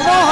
vamos